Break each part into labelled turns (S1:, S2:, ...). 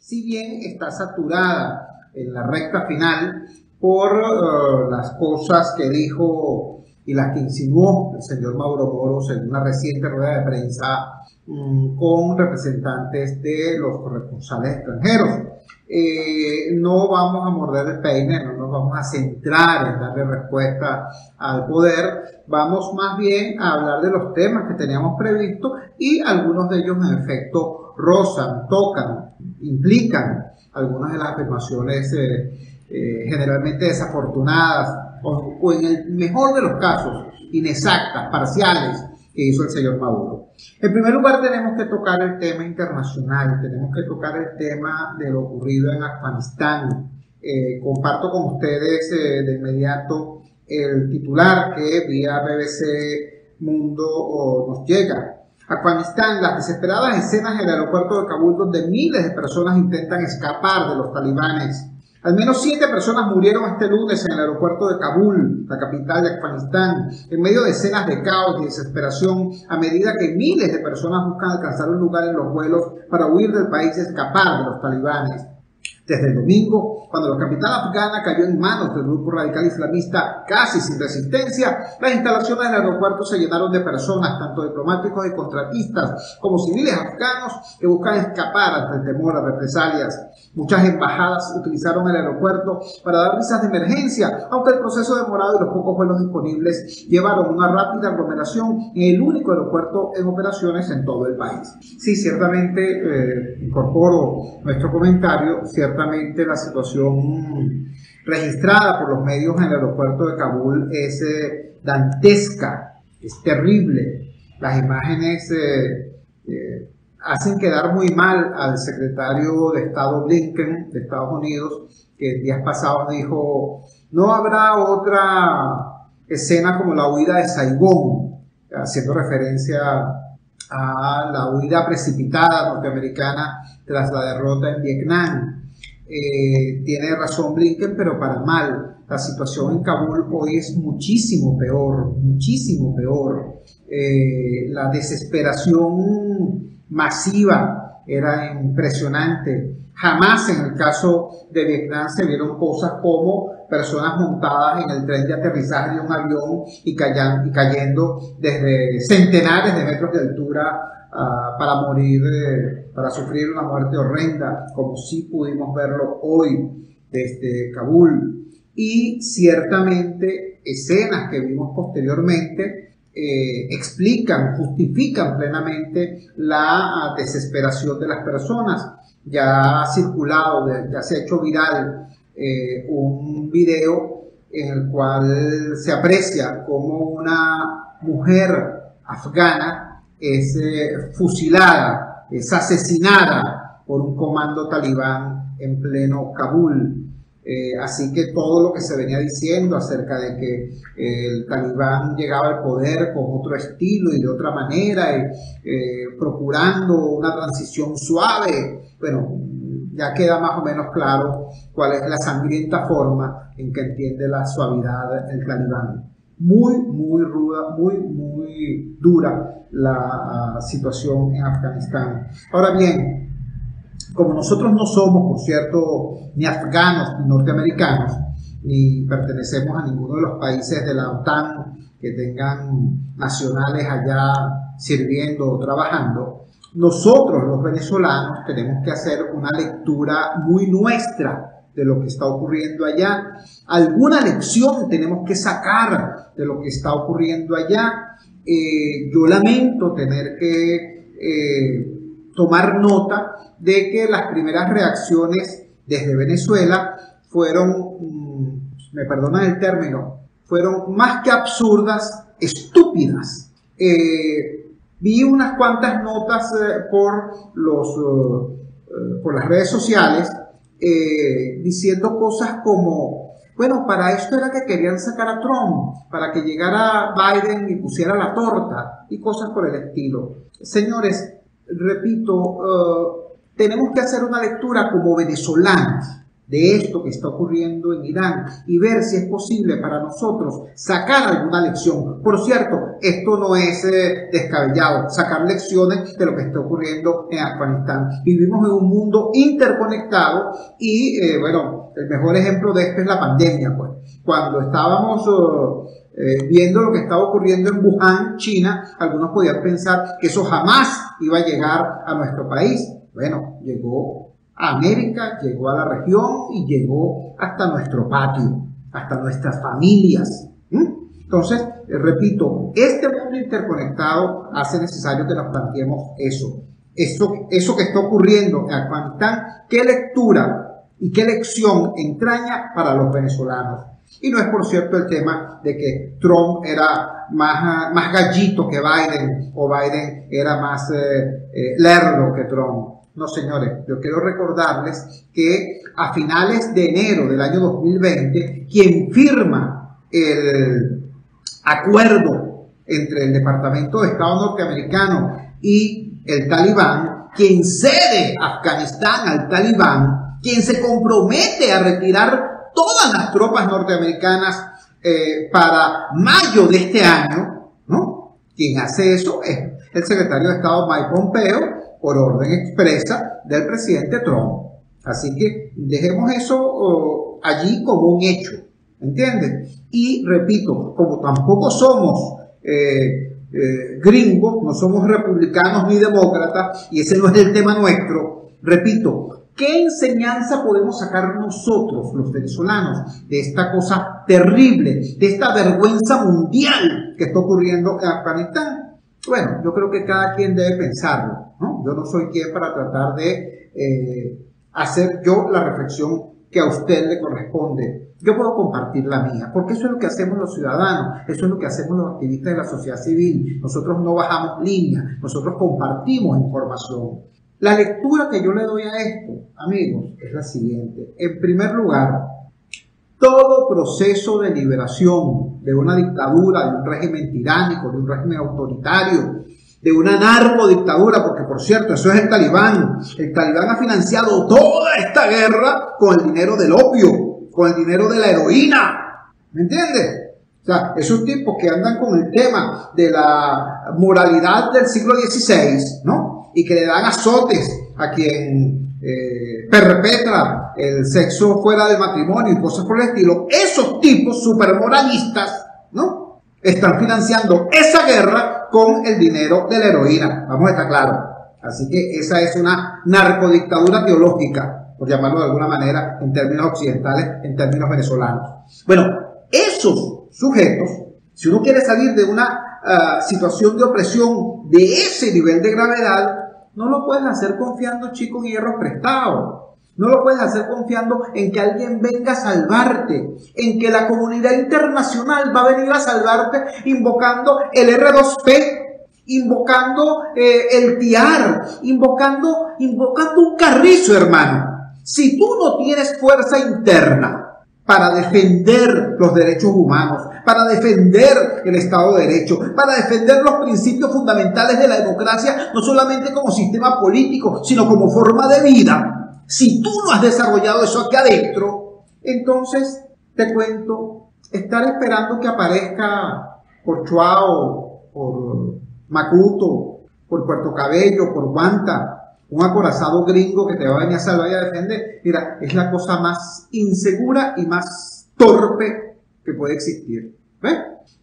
S1: si bien está saturada en la recta final por eh, las cosas que dijo y las que insinuó el señor Mauro Moros en una reciente rueda de prensa mm, con representantes de los corresponsales extranjeros. Eh, no vamos a morder el peine, no nos vamos a centrar en darle respuesta al poder, vamos más bien a hablar de los temas que teníamos previsto y algunos de ellos en efecto rozan, tocan, implican algunas de las afirmaciones eh, eh, generalmente desafortunadas o, en el mejor de los casos inexactas, parciales que hizo el señor Maduro. En primer lugar tenemos que tocar el tema internacional, tenemos que tocar el tema de lo ocurrido en Afganistán. Eh, comparto con ustedes de inmediato el titular que vía BBC Mundo nos llega. Afganistán, las desesperadas escenas en el aeropuerto de Kabul donde miles de personas intentan escapar de los talibanes. Al menos siete personas murieron este lunes en el aeropuerto de Kabul, la capital de Afganistán, en medio de escenas de caos y desesperación a medida que miles de personas buscan alcanzar un lugar en los vuelos para huir del país y escapar de los talibanes. Desde el domingo, cuando la capital afgana cayó en manos del grupo radical islamista casi sin resistencia, las instalaciones del aeropuerto se llenaron de personas, tanto diplomáticos y contratistas, como civiles afganos que buscan escapar ante el temor a represalias. Muchas embajadas utilizaron el aeropuerto para dar visas de emergencia, aunque el proceso demorado y los pocos vuelos disponibles llevaron una rápida aglomeración en el único aeropuerto en operaciones en todo el país. Sí, ciertamente eh, incorporo nuestro comentario, ciertamente la situación registrada por los medios en el aeropuerto de Kabul es eh, dantesca, es terrible. Las imágenes eh, hacen quedar muy mal al secretario de Estado Blinken de Estados Unidos, que días pasados dijo, no habrá otra escena como la huida de Saigón, haciendo referencia a la huida precipitada norteamericana tras la derrota en Vietnam. Eh, tiene razón Blinken, pero para mal. La situación en Kabul hoy es muchísimo peor, muchísimo peor. Eh, la desesperación masiva, era impresionante. Jamás en el caso de Vietnam se vieron cosas como personas montadas en el tren de aterrizaje de un avión y, cayendo desde centenares de metros de altura ah, para morir, eh, para sufrir una muerte horrenda, como sí pudimos verlo hoy desde Kabul. Y ciertamente escenas que vimos posteriormente eh, explican, justifican plenamente la desesperación de las personas. Ya ha circulado, ya se ha hecho viral eh, un video en el cual se aprecia como una mujer afgana es eh, fusilada, es asesinada por un comando talibán en pleno Kabul. Eh, así que todo lo que se venía diciendo acerca de que eh, el talibán llegaba al poder con otro estilo y de otra manera, procurando una transición suave, bueno, ya queda más o menos claro cuál es la sangrienta forma en que entiende la suavidad el talibán. Muy, muy ruda, muy, muy dura la ah, situación en Afganistán. Ahora bien, como nosotros no somos, por cierto, ni afganos ni norteamericanos, ni pertenecemos a ninguno de los países de la OTAN que tengan nacionales allá sirviendo o trabajando, nosotros los venezolanos tenemos que hacer una lectura muy nuestra de lo que está ocurriendo allá. Alguna lección tenemos que sacar de lo que está ocurriendo allá. Eh, yo lamento tener que eh, tomar nota de que las primeras reacciones desde Venezuela fueron, mm, me perdonan el término, fueron más que absurdas, estúpidas. Eh, vi unas cuantas notas por, los, por las redes sociales diciendo cosas como, bueno, para esto era que querían sacar a Trump, para que llegara Biden y pusiera la torta y cosas por el estilo. Señores, repito, tenemos que hacer una lectura como venezolanos, de esto que está ocurriendo en Irán y ver si es posible para nosotros sacar alguna lección. Por cierto, esto no es eh, descabellado, sacar lecciones de lo que está ocurriendo en Afganistán. Vivimos en un mundo interconectado y, eh, bueno, el mejor ejemplo de esto es la pandemia, pues. Cuando estábamos... Eh, viendo lo que estaba ocurriendo en Wuhan, China, algunos podían pensar que eso jamás iba a llegar a nuestro país. Bueno, llegó a América, llegó a la región y llegó hasta nuestro patio, hasta nuestras familias. Entonces, eh, repito, este mundo interconectado hace necesario que nos planteemos eso. Eso, eso que está ocurriendo en Afganistán, ¿qué lectura y qué lección entraña para los venezolanos? Y no es por cierto el tema de que Trump era más, más gallito que Biden o Biden era más eh, eh, que Trump. No, señores, yo quiero recordarles que a finales de enero del año 2020, quien firma el acuerdo entre el Departamento de Estado norteamericano y el Talibán, quien cede Afganistán al Talibán, quien se compromete a retirar todas las tropas norteamericanas eh, para mayo de este año, ¿no? Quien hace eso es el secretario de Estado Mike Pompeo, por orden expresa del presidente Trump. Así que dejemos eso allí como un hecho, ¿entiendes? Y repito, como tampoco somos eh, eh, gringos, no somos republicanos ni demócratas, y ese no es el tema nuestro, repito, ¿qué enseñanza podemos sacar nosotros, los venezolanos, de esta cosa terrible, de esta vergüenza mundial que está ocurriendo en Afganistán? Bueno, yo creo que cada quien debe pensarlo, ¿no? Yo no soy quien para tratar de eh, hacer yo la reflexión que a usted le corresponde. Yo puedo compartir la mía, porque eso es lo que hacemos los ciudadanos, eso es lo que hacemos los activistas de la sociedad civil. Nosotros no bajamos línea, nosotros compartimos información. La lectura que yo le doy a esto, amigos, es la siguiente. En primer lugar, todo proceso de liberación de una dictadura, de un régimen tiránico, de un régimen autoritario, de una narcodictadura, porque por cierto, eso es el talibán. El talibán ha financiado toda esta guerra con el dinero del opio, con el dinero de la heroína. ¿Me entiendes? O sea, esos tipos que andan con el tema de la moralidad del siglo XVI, ¿no? Y que le dan azotes a quien eh, perpetra el sexo fuera del matrimonio y cosas por el estilo, esos tipos supermoralistas, ¿no? Están financiando esa guerra con el dinero de la heroína, vamos a estar claros. Así que esa es una narcodictadura teológica, por llamarlo de alguna manera, en términos occidentales, en términos venezolanos. Bueno, esos sujetos, si uno quiere salir de una ah, situación de opresión de ese nivel de gravedad, no lo puedes hacer confiando chicos y hierros prestados. No lo puedes hacer confiando en que alguien venga a salvarte, en que la comunidad internacional va a venir a salvarte invocando el R2P, invocando eh, el TIAR, invocando, invocando un carrizo, hermano. Si tú no tienes fuerza interna, para defender los derechos humanos, para defender el Estado de Derecho, para defender los principios fundamentales de la democracia, no solamente como sistema político, sino como forma de vida. Si tú no has desarrollado eso aquí adentro, entonces te cuento, estar esperando que aparezca por Chuao, por Macuto, por Puerto Cabello, por Guanta, un acorazado gringo que te va a venir a salvar y a defender, mira, es la cosa más insegura y más torpe que puede existir. ¿Ves?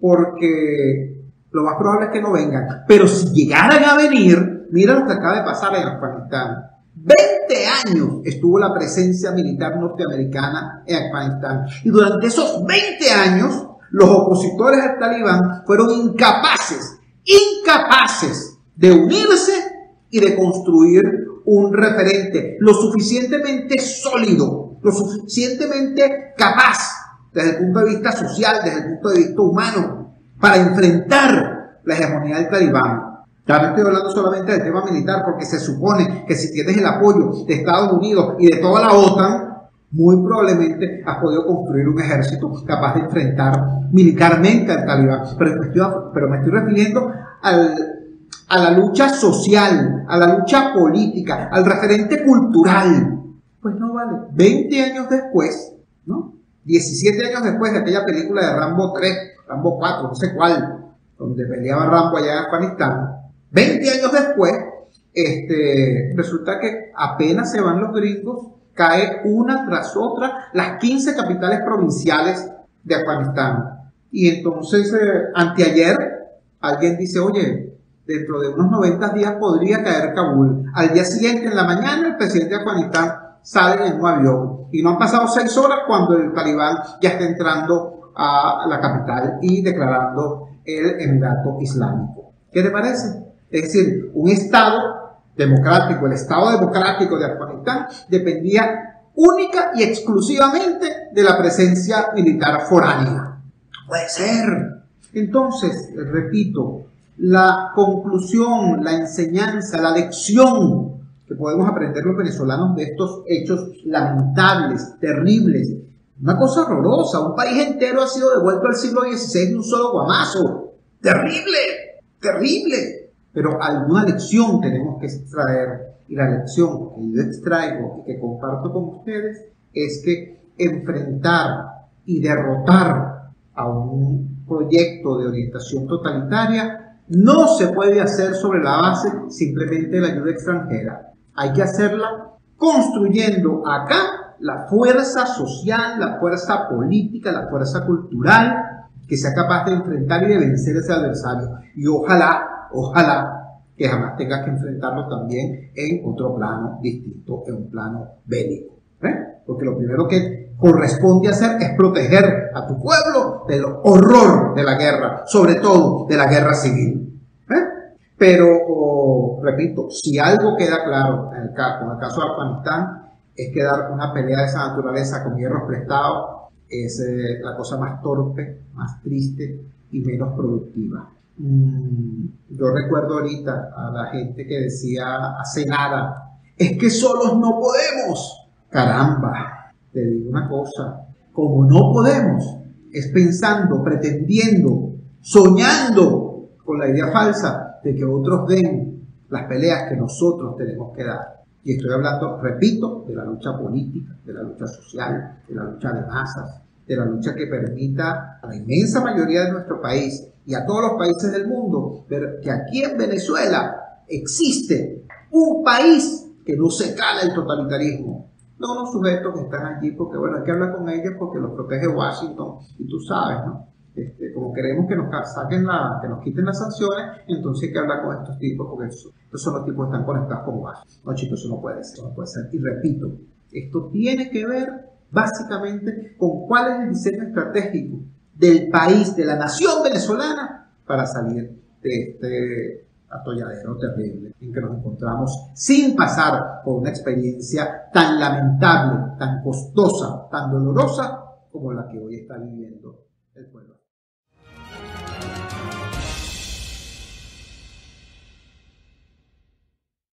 S1: Porque lo más probable es que no vengan. Pero si llegaran a venir, mira lo que acaba de pasar en Afganistán. 20 años estuvo la presencia militar norteamericana en Afganistán. Y durante esos 20 años, los opositores al talibán fueron incapaces, incapaces de unirse y de construir un referente lo suficientemente sólido, lo suficientemente capaz desde el punto de vista social, desde el punto de vista humano, para enfrentar la hegemonía del talibán. No estoy hablando solamente del tema militar, porque se supone que si tienes el apoyo de Estados Unidos y de toda la OTAN, muy probablemente has podido construir un ejército capaz de enfrentar militarmente al talibán. Pero pero me estoy refiriendo al a la lucha social, a la lucha política, al referente cultural. Pues no vale. 20 años después, ¿no? 17 años después de aquella película de Rambo 3, Rambo 4, no sé cuál, donde peleaba Rambo allá en Afganistán, 20 años después, este, resulta que apenas se van los gringos, cae una tras otra las 15 capitales provinciales de Afganistán. Y entonces, eh, anteayer, alguien dice, oye, dentro de unos 90 días podría caer Kabul. Al día siguiente, en la mañana, el presidente de Afganistán sale en un avión. Y no han pasado seis horas cuando el talibán ya está entrando a la capital y declarando el Emirato Islámico. ¿Qué te parece? Es decir, un Estado democrático, el Estado democrático de Afganistán dependía única y exclusivamente de la presencia militar foránea. Puede ser. Entonces, repito, la conclusión, la enseñanza, la lección que podemos aprender los venezolanos de estos hechos lamentables, terribles. Una cosa horrorosa, un país entero ha sido devuelto al siglo XVI de un solo guamazo. Terrible, terrible. Pero alguna lección tenemos que extraer y la lección que yo extraigo y que comparto con ustedes es que enfrentar y derrotar a un proyecto de orientación totalitaria no se puede hacer sobre la base simplemente de la ayuda extranjera. Hay que hacerla construyendo acá la fuerza social, la fuerza política, la fuerza cultural que sea capaz de enfrentar y de vencer a ese adversario. Y ojalá, ojalá que jamás tengas que enfrentarlo también en otro plano distinto, en un plano bélico. ¿eh? Porque lo primero que corresponde hacer es proteger a tu pueblo del horror de la guerra, sobre todo de la guerra civil. ¿eh? Pero, repito, si algo queda claro en el caso, el de Afganistán, es que dar una pelea de esa naturaleza con hierros prestados es eh, la cosa más torpe, más triste y menos productiva. Mm, yo recuerdo ahorita a la gente que decía hace nada, es que solos no podemos. Caramba, te digo una cosa, como no podemos, es pensando, pretendiendo, soñando con la idea falsa de que otros den las peleas que nosotros tenemos que dar. Y estoy hablando, repito, de la lucha política, de la lucha social, de la lucha de masas, de la lucha que permita a la inmensa mayoría de nuestro país y a todos los países del mundo, ver que aquí en Venezuela existe un país que no se cala el totalitarismo. No unos sujetos que están allí porque, bueno, hay que hablar con ellos porque los protege Washington y tú sabes, ¿no? Este, como queremos que nos saquen la, que nos quiten las sanciones, entonces hay que hablar con estos tipos porque estos, son los tipos que están conectados con Washington. No, chicos, eso no puede ser, no puede ser. Y repito, esto tiene que ver básicamente con cuál es el diseño estratégico del país, de la nación venezolana, para salir de este atolladero terrible en que nos encontramos sin pasar por una experiencia tan lamentable, tan costosa, tan dolorosa como la que hoy está viviendo el pueblo.